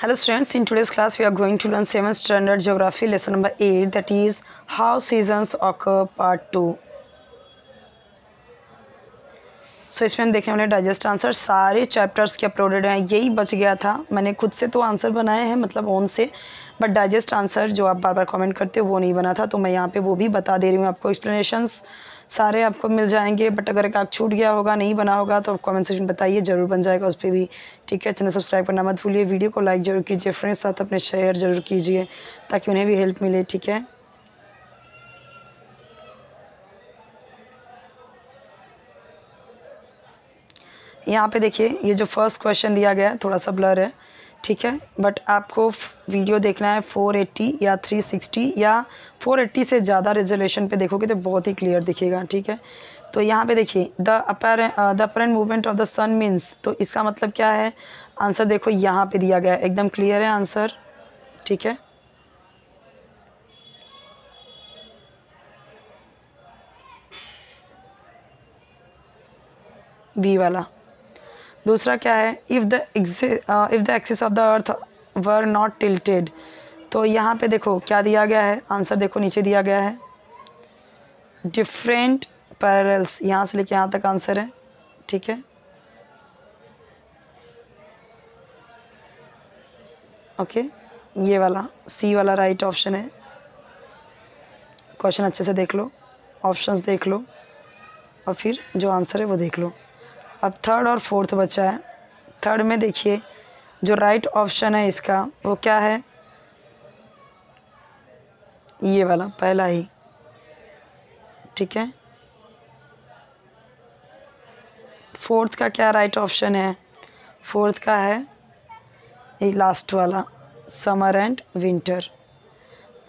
Hello students, in today's class we are going to learn 7th standard geography lesson number 8 that is how seasons occur part 2. सो इसमें हम देखें हमने digest answer सारे chapters के uploaded हैं यही बच गया था मैंने खुद से तो आंसर बनाए हैं मतलब ओन से बट डाइजेस्ट आंसर जो आप बार बार कमेंट करते हो वो नहीं बना था तो मैं यहाँ पे वो भी बता दे रही हूँ आपको एक्सप्लेनेशंस सारे आपको मिल जाएँगे बट अगर एक आग छूट गया होगा, नहीं बना होगा तो कमेंट सेक्शन बताइए, ज़रूर बन जाएगा उस पर भी। ठीक है, चैनल सब्सक्राइब करना मत भूलिए वीडियो को लाइक ज़रूर कीजिए फ्रेंड्स साथ अपने शेयर ज़रूर कीजिए, ताकि उन्हें भी हेल्प मिले, ठीक है? यहाँ पे देखिए, ये जो फ़र्स्ट क्वेश्चन दिया गया है थोड़ा सा ब्लर है। ठीक है? बट आपको वीडियो देखना है 480 या 360 या 480 से ज़्यादा रेजोल्यूशन पे देखोगे तो बहुत ही क्लियर दिखेगा, ठीक है? तो यहाँ पे देखिए the upper the apparent movement of the sun means तो इसका मतलब क्या है? आंसर देखो, यहाँ पे दिया गया है। एकदम क्लियर है आंसर ठीक है? बी वाला। दूसरा क्या है? If the if the axis of the earth were not tilted तो यहाँ पे देखो, क्या दिया गया है? आंसर देखो, नीचे दिया गया है। डिफरेंट पैरल्स यहाँ से लेके यहाँ तक आंसर है। ठीक है? ओके ये वाला सी वाला राइट ऑप्शन है। क्वेश्चन अच्छे से देख लो ऑप्शंस देख लो, और फिर जो आंसर है वो देख लो। अब थर्ड और फोर्थ बचा है। थर्ड में देखिए, जो राइट ऑप्शन है इसका, वो क्या है? ये वाला, पहला ही। ठीक है? फोर्थ का क्या राइट ऑप्शन है? फोर्थ का है ये लास्ट वाला समर एंड विंटर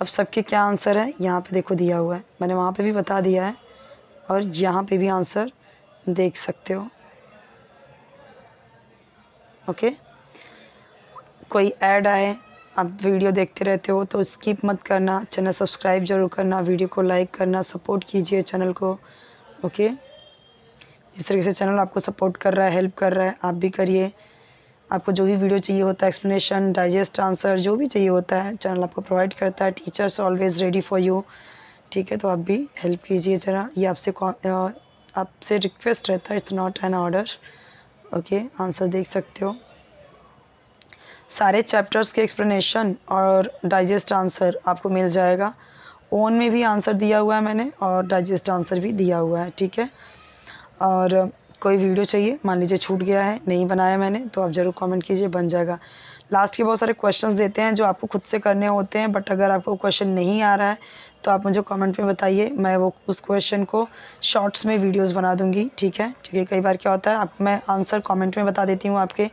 अब सबके क्या आंसर है? यहाँ पे देखो दिया हुआ है। मैंने वहाँ पे भी बता दिया है और यहाँ पे भी आंसर देख सकते हो। ओके? कोई ऐड आए, आप वीडियो देखते रहते हो तो स्किप मत करना, चैनल सब्सक्राइब ज़रूर करना, वीडियो को लाइक करना, सपोर्ट कीजिए चैनल को, ओके? जिस तरीके से चैनल आपको सपोर्ट कर रहा है, हेल्प कर रहा है, आप भी करिए। आपको जो भी वीडियो चाहिए होता है, एक्सप्लेनेशन, डाइजेस्ट आंसर, जो भी चाहिए होता है, चैनल आपको प्रोवाइड करता है, teachers always ready for you, ठीक है? तो आप भी हेल्प कीजिए ज़रा। ये आपसे आपसे रिक्वेस्ट रहता है, it's not an order. Okay answer देख सकते हो। सारे चैप्टर्स के एक्सप्लेनेशन और डाइजेस्ट आंसर आपको मिल जाएगा। ओन में भी आंसर दिया हुआ है मैंने और डाइजेस्ट आंसर भी दिया हुआ है, ठीक है? और कोई वीडियो चाहिए? मान लीजिए छूट गया है, नहीं बनाया मैंने तो आप ज़रूर कमेंट कीजिए, बन जाएगा। लास्ट के बहुत सारे क्वेश्चंस देते हैं जो आपको खुद से करने होते हैं बट अगर आपको क्वेश्चन नहीं आ रहा है तो आप मुझे कमेंट में बताइए, मैं वो, उस क्वेश्चन को शॉर्ट्स में वीडियोस बना दूँगी, ठीक है? क्योंकि कई बार क्या होता है, आप, मैं आंसर कमेंट में बता देती हूँ आपके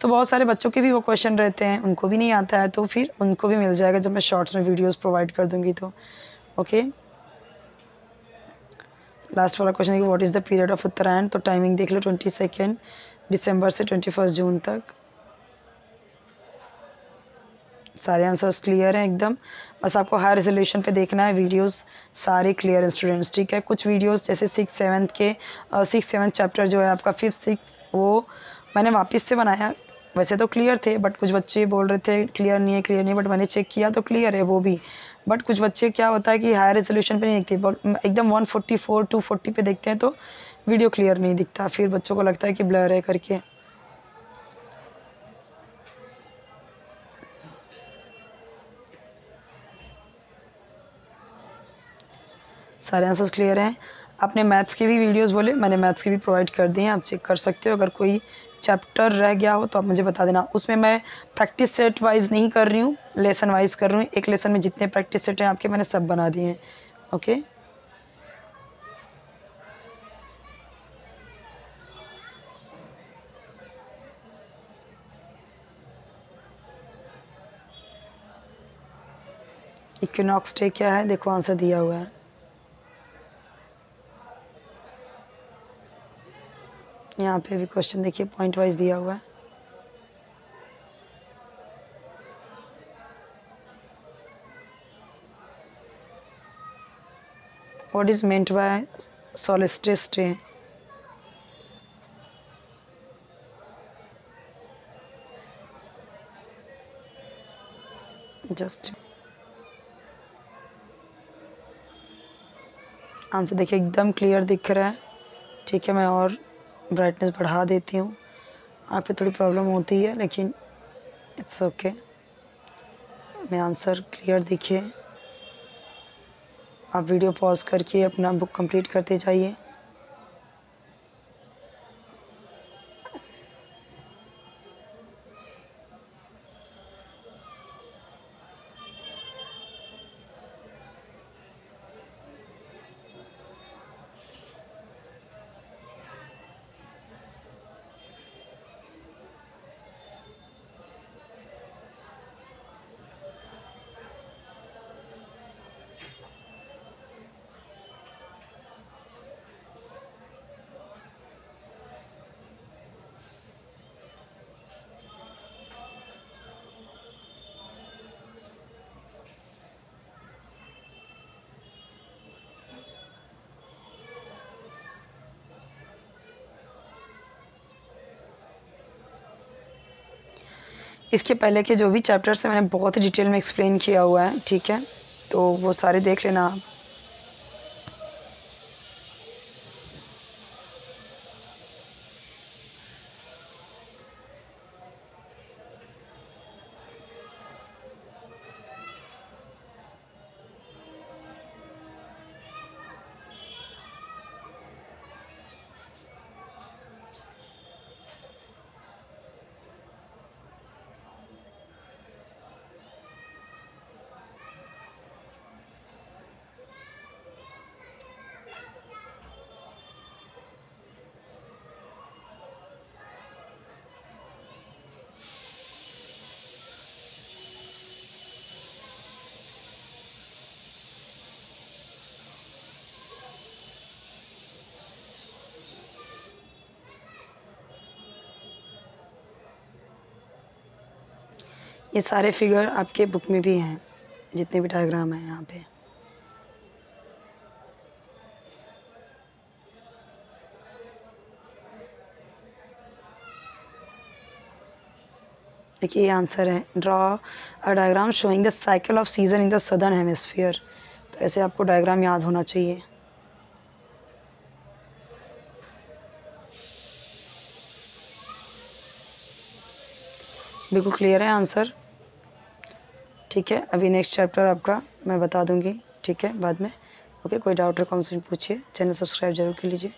तो बहुत सारे बच्चों के भी वो क्वेश्चन रहते हैं, उनको भी नहीं आता है तो फिर उनको भी मिल जाएगा जब मैं शॉर्ट्स में वीडियोज़ प्रोवाइड कर दूँगी तो। ओके लास्ट वाला क्वेश्चन है कि what is the period of Uttarayan तो टाइमिंग देख लो ट्वेंटी सेकेंड दिसंबर से ट्वेंटी फ़र्स्ट जून तक। सारे आंसर्स क्लियर हैं एकदम। बस आपको हाई रेजोल्यूशन पे देखना है वीडियोस सारे क्लियर हैं स्टूडेंट्स ठीक है? कुछ वीडियोस जैसे सिक्स सेवन्थ के सिक्स सेवन्थ चैप्टर जो है आपका फिफ्थ सिक्स वो मैंने वापस से बनाया। वैसे तो क्लियर थे बट कुछ बच्चे बोल रहे थे क्लियर नहीं है क्लियर नहीं बट मैंने चेक किया तो क्लियर है वो भी। बट कुछ बच्चे क्या होता है कि हायर रेजोल्यूशन पे नहीं दिखते एकदम 144 240 पे देखते हैं तो वीडियो क्लियर नहीं दिखता। फिर बच्चों को लगता है कि ब्लर है करके। सारे आंसर्स क्लियर हैं। आपने मैथ्स के भी वीडियोस बोले, मैंने मैथ्स के भी प्रोवाइड कर दिए हैं, आप चेक कर सकते हो। अगर कोई चैप्टर रह गया हो तो आप मुझे बता देना। उसमें मैं प्रैक्टिस सेट वाइज नहीं कर रही हूँ लेसन वाइज कर रही हूँ। एक लेसन में जितने प्रैक्टिस सेट हैं आपके, मैंने सब बना दिए हैं। ओके इक्विनॉक्स डे क्या है? देखो, आंसर दिया हुआ है। यहाँ पे भी क्वेश्चन देखिए पॉइंट वाइज दिया हुआ है। What is meant by solstice just answer देखिए, एकदम क्लियर दिख रहा है। ठीक है, मैं और ब्राइटनेस बढ़ा देती हूँ। आप पे थोड़ी प्रॉब्लम होती है, लेकिन इट्स ओके okay. मैं आंसर क्लियर दिखे आप वीडियो पॉज करके अपना बुक कंप्लीट करते जाइए। इसके पहले के जो भी चैप्टर्स हैं, मैंने बहुत ही डिटेल में एक्सप्लेन किया हुआ है, ठीक है? तो वो सारे देख लेना आप। ये सारे फिगर आपके बुक में भी हैं, जितने भी डायग्राम हैं यहाँ पे। देखिए, ये आंसर है। Draw a diagram showing the cycle of season in the southern hemisphere तो ऐसे आपको डायग्राम याद होना चाहिए। बिल्कुल क्लियर है आंसर ठीक है? अभी नेक्स्ट चैप्टर आपका मैं बता दूँगी, ठीक है, बाद में। ओके कोई डाउट है कॉन्सेंट पूछिए। चैनल सब्सक्राइब ज़रूर कर लीजिए।